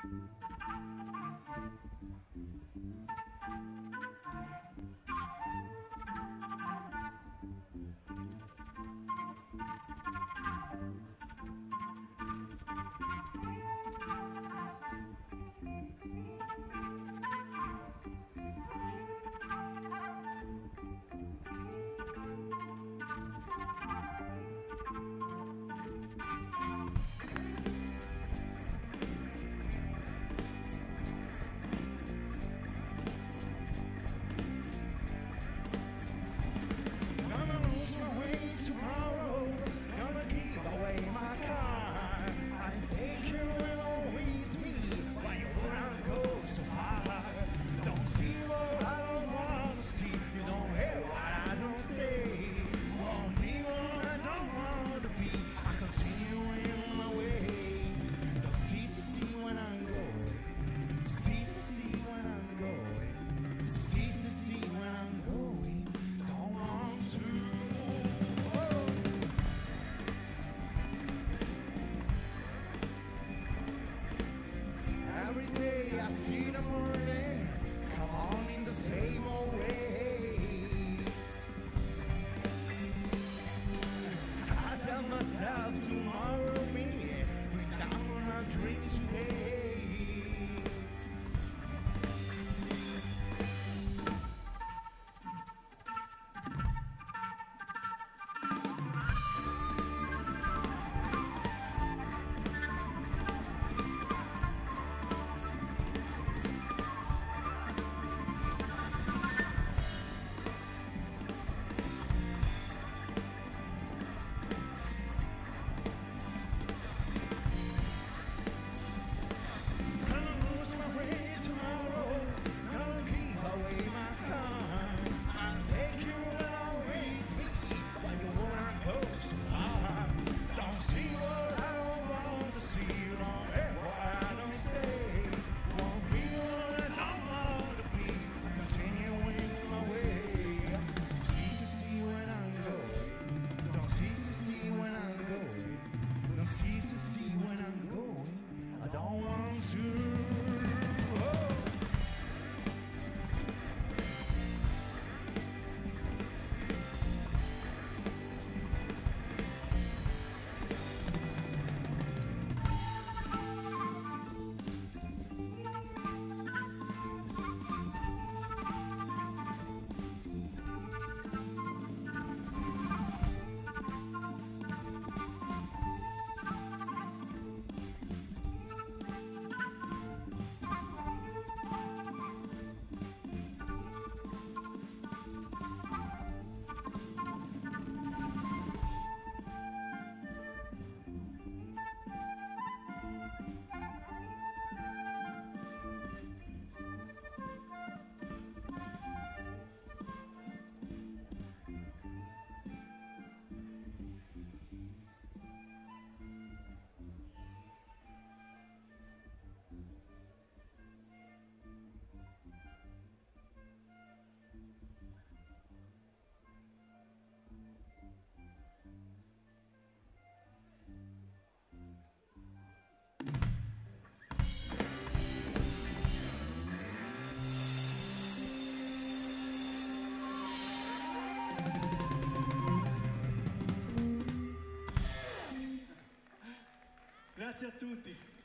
Thank you. I see the morning. Come on in the same old way. Grazie a tutti.